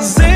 Z.